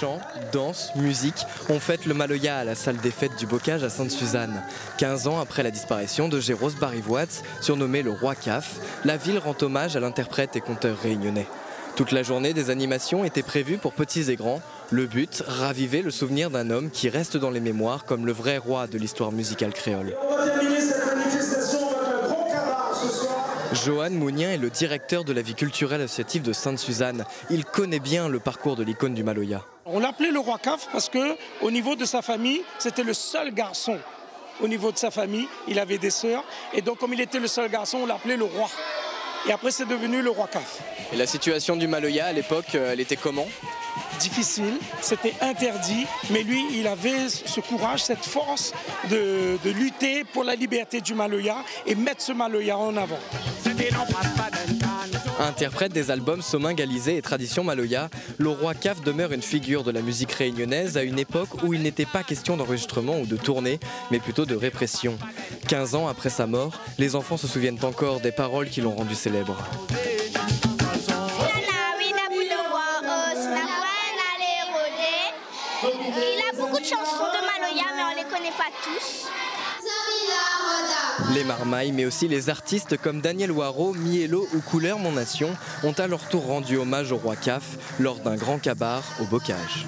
chant, danse, musique, on fête le Maloya à la salle des fêtes du Bocage à Sainte-Suzanne. 15 ans après la disparition de Géros Barivoite, surnommé le roi CAF, la ville rend hommage à l'interprète et conteur réunionnais. Toute la journée, des animations étaient prévues pour petits et grands. Le but, raviver le souvenir d'un homme qui reste dans les mémoires comme le vrai roi de l'histoire musicale créole. Johan Mounien est le directeur de la vie culturelle associative de Sainte-Suzanne. Il connaît bien le parcours de l'icône du Maloya. On l'appelait le roi CAF parce que au niveau de sa famille, c'était le seul garçon. Au niveau de sa famille, il avait des sœurs et donc comme il était le seul garçon, on l'appelait le roi. Et après c'est devenu le roi CAF. Et la situation du Maloya à l'époque, euh, elle était comment? Difficile, c'était interdit, mais lui, il avait ce courage, cette force de, lutter pour la liberté du Maloya et mettre ce Maloya en avant. Interprète des albums Somin Galisé et Tradition Maloya, le roi Caf demeure une figure de la musique réunionnaise à une époque où il n'était pas question d'enregistrement ou de tournée, mais plutôt de répression. 15 ans après sa mort, les enfants se souviennent encore des paroles qui l'ont rendu célèbre. Il a beaucoup de chansons de Maloya, mais on ne les connaît pas tous. Les marmailles, mais aussi les artistes comme Daniel Waro, Mielo ou Couleur Mon Nation ont à leur tour rendu hommage au roi CAF lors d'un grand cabaret au Bocage.